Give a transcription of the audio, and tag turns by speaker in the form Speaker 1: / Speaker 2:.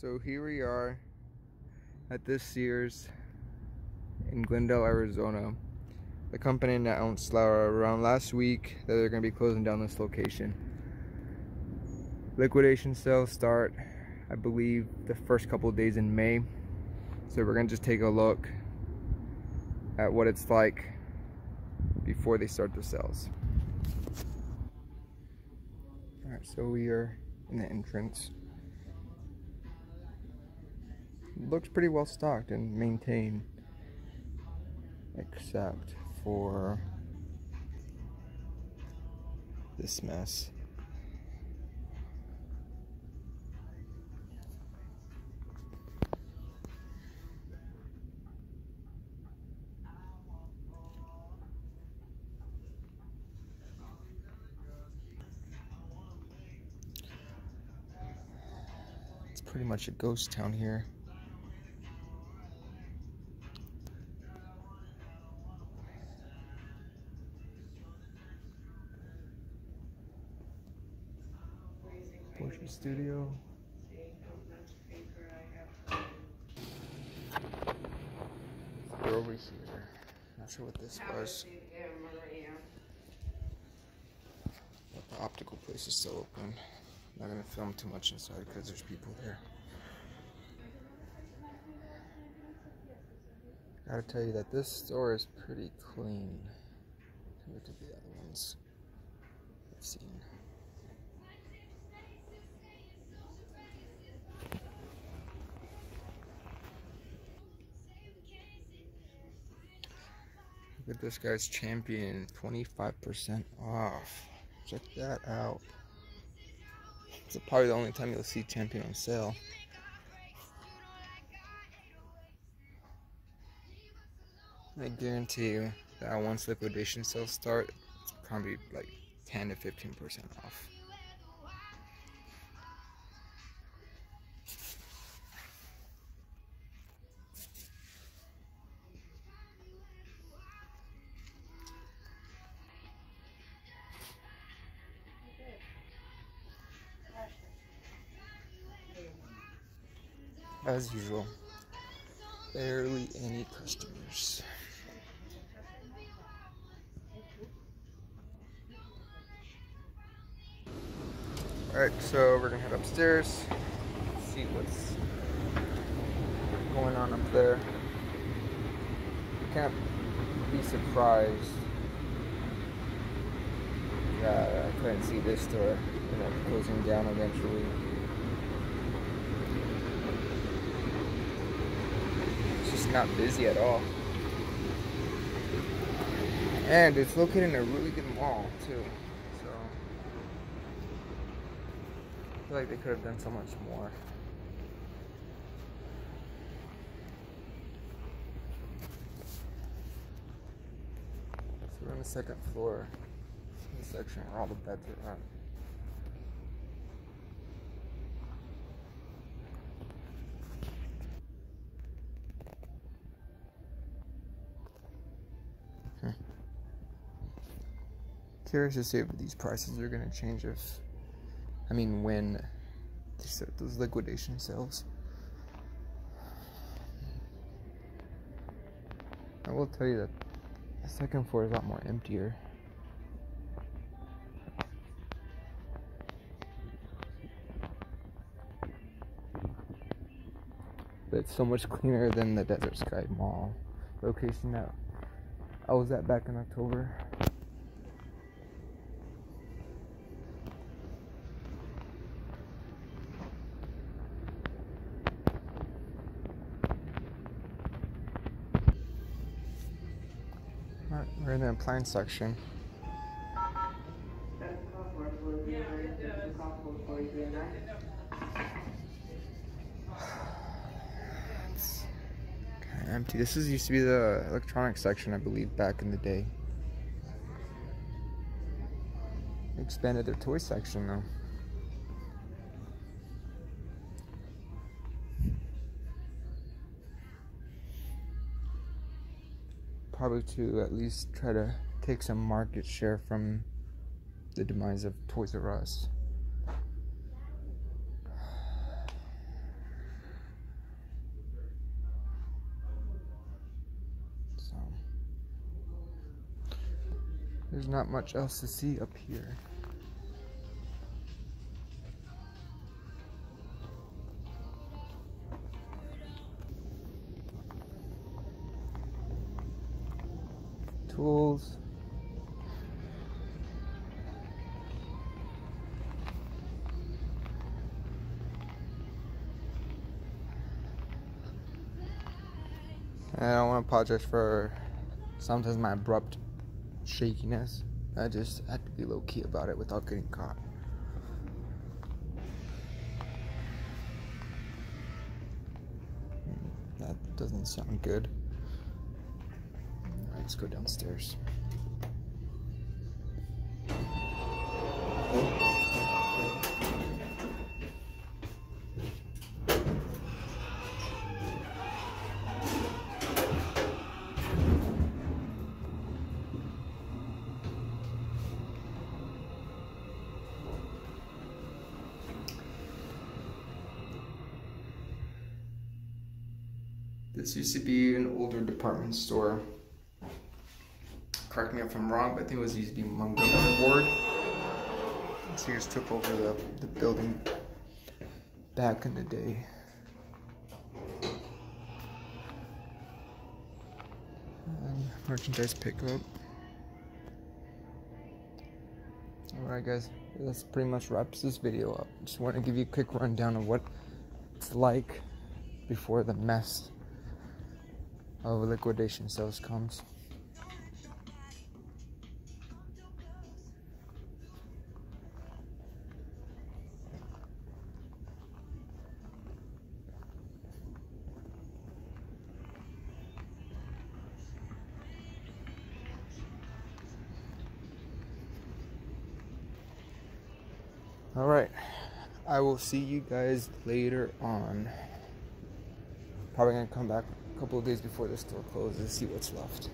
Speaker 1: So here we are at this Sears in Glendale, Arizona. The company announced around last week that they're going to be closing down this location. Liquidation sales start, I believe, the first couple days in May. So we're going to just take a look at what it's like before they start the sales. Alright, so we are in the entrance looks pretty well stocked and maintained except for this mess It's pretty much a ghost town here. Portrait Studio. We're over here. Not sure what this was. But the optical place is still open. I'm Not gonna film too much inside because there's people there. Gotta tell you that this store is pretty clean compared to the other ones I've seen. Look at this guy's champion, 25% off. Check that out. It's probably the only time you'll see champion on sale. I guarantee you that once liquidation sales start, it's probably like 10 to 15% off. As usual. Barely any customers. Alright, so we're gonna head upstairs, see what's going on up there. Can't be surprised that I couldn't see this store closing down eventually. Not busy at all. And it's located in a really good mall too. So I feel like they could have done so much more. So we're on the second floor, the section where all the beds are. Curious to see if these prices are going to change if, I mean, when they those liquidation sales. I will tell you that the second floor is a lot more emptier. But it's so much cleaner than the Desert Sky Mall location that I was at back in October. We're in the appliance section. It's kind of empty. This is used to be the electronics section, I believe, back in the day. expanded their toy section though. probably to at least try to take some market share from the demise of Toys R Us. So, there's not much else to see up here. Tools. I don't want to apologize for sometimes my abrupt shakiness. I just had to be low key about it without getting caught. Hmm, that doesn't sound good. Let's go downstairs. This used to be an older department store. Correct me if I'm wrong, but I think it was used to be Montgomery Ward. Sears took over the, the building back in the day. And merchandise pickup. Alright guys, this pretty much wraps this video up. Just want to give you a quick rundown of what it's like before the mess of liquidation sales comes. All right. I will see you guys later on. Probably gonna come back a couple of days before the store closes, see what's left.